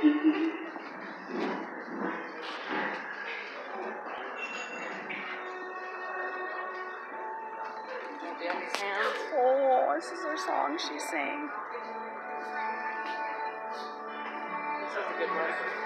Oh, this is her song she sang. This is a good one.